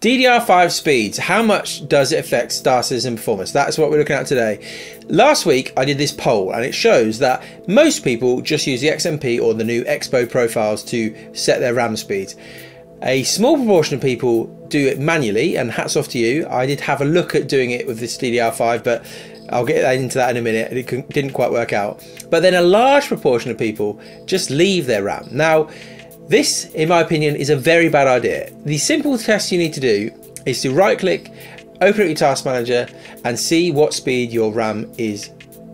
DDR5 speeds, how much does it affect Star Citizen performance? That's what we're looking at today. Last week I did this poll and it shows that most people just use the XMP or the new Expo profiles to set their RAM speeds. A small proportion of people do it manually and hats off to you. I did have a look at doing it with this DDR5 but I'll get into that in a minute. It didn't quite work out. But then a large proportion of people just leave their RAM. Now, this, in my opinion, is a very bad idea. The simple test you need to do is to right click, open up your task manager and see what speed your RAM is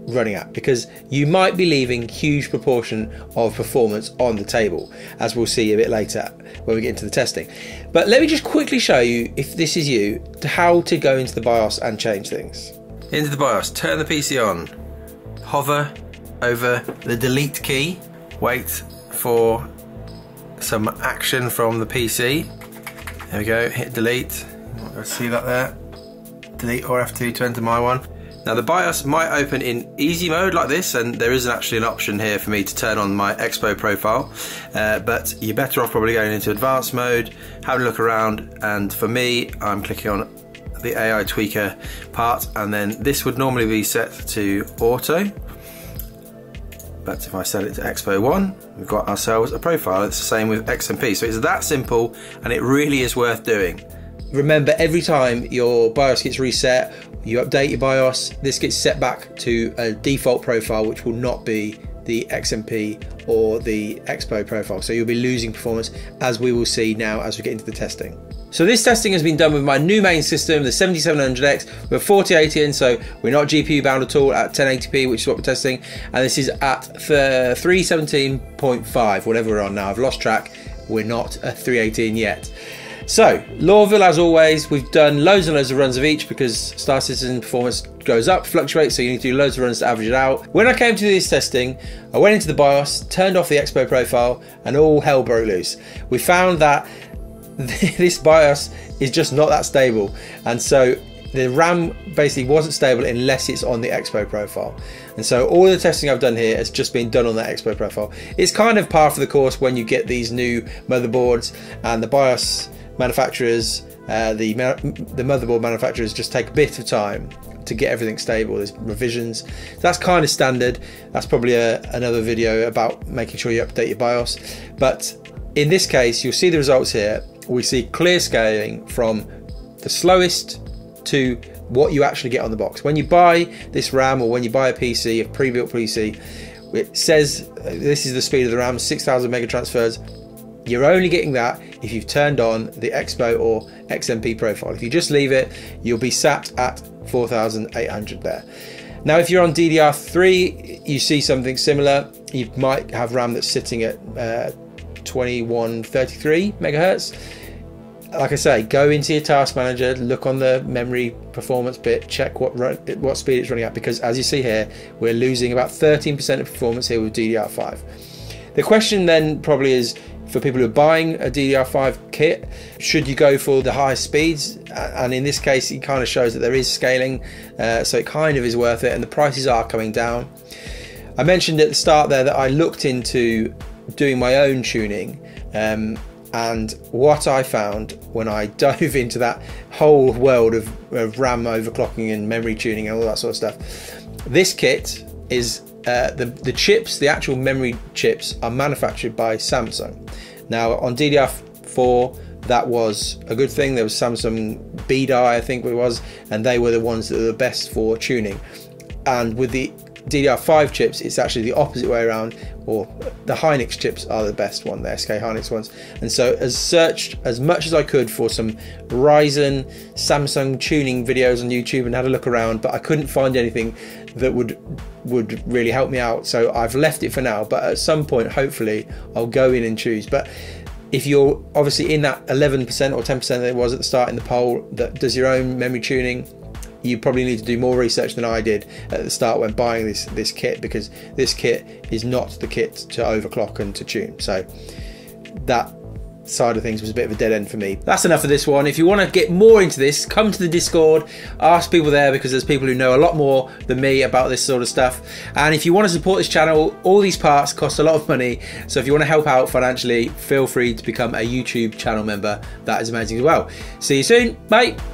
running at because you might be leaving huge proportion of performance on the table as we'll see a bit later when we get into the testing. But let me just quickly show you if this is you to how to go into the BIOS and change things. Into the BIOS. Turn the PC on. Hover over the delete key. Wait for some action from the PC. There we go, hit delete. See that there? Delete or F2 to enter my one. Now the BIOS might open in easy mode like this and there isn't actually an option here for me to turn on my Expo profile uh, but you're better off probably going into advanced mode, having a look around and for me I'm clicking on the AI tweaker part and then this would normally be set to auto but if I set it to Expo 1, we've got ourselves a profile. It's the same with XMP. So it's that simple and it really is worth doing. Remember, every time your BIOS gets reset, you update your BIOS, this gets set back to a default profile, which will not be the XMP or the Expo profile. So you'll be losing performance as we will see now as we get into the testing. So this testing has been done with my new main system, the 7700X. We're 4080 in, so we're not GPU bound at all at 1080p, which is what we're testing. And this is at 317.5, whatever we're on now. I've lost track. We're not a 318 yet. So, Lorville, as always, we've done loads and loads of runs of each because Star Citizen performance goes up, fluctuates, so you need to do loads of runs to average it out. When I came to do this testing, I went into the BIOS, turned off the Expo profile, and all hell broke loose. We found that this BIOS is just not that stable. And so the RAM basically wasn't stable unless it's on the Expo profile. And so all the testing I've done here has just been done on that Expo profile. It's kind of par for the course when you get these new motherboards and the BIOS manufacturers, uh, the, the motherboard manufacturers just take a bit of time to get everything stable. There's revisions. That's kind of standard. That's probably a, another video about making sure you update your BIOS. But in this case, you'll see the results here we see clear scaling from the slowest to what you actually get on the box. When you buy this RAM or when you buy a PC, a pre-built PC, it says this is the speed of the RAM, 6,000 mega transfers. You're only getting that if you've turned on the Expo or XMP profile. If you just leave it, you'll be sat at 4,800 there. Now, if you're on DDR3, you see something similar. You might have RAM that's sitting at uh, 2133 megahertz. Like I say, go into your task manager, look on the memory performance bit, check what run, what speed it's running at, because as you see here, we're losing about 13% of performance here with DDR5. The question then probably is for people who are buying a DDR5 kit, should you go for the highest speeds? And in this case, it kind of shows that there is scaling, uh, so it kind of is worth it, and the prices are coming down. I mentioned at the start there that I looked into doing my own tuning. Um, and what I found when I dove into that whole world of, of, RAM overclocking and memory tuning and all that sort of stuff, this kit is uh, the, the chips, the actual memory chips, are manufactured by Samsung. Now on DDR4, that was a good thing. There was Samsung B-die, I think it was, and they were the ones that were the best for tuning. And with the DDR5 chips, it's actually the opposite way around, or the Hynix chips are the best one, the SK Hynix ones. And so, as searched as much as I could for some Ryzen, Samsung tuning videos on YouTube, and had a look around, but I couldn't find anything that would would really help me out. So I've left it for now. But at some point, hopefully, I'll go in and choose. But if you're obviously in that 11% or 10% that it was at the start in the poll that does your own memory tuning, you probably need to do more research than I did at the start when buying this this kit because this kit is not the kit to overclock and to tune. So that side of things was a bit of a dead end for me. That's enough of this one. If you want to get more into this, come to the Discord, ask people there because there's people who know a lot more than me about this sort of stuff. And if you want to support this channel, all these parts cost a lot of money. So if you want to help out financially, feel free to become a YouTube channel member. That is amazing as well. See you soon. Bye.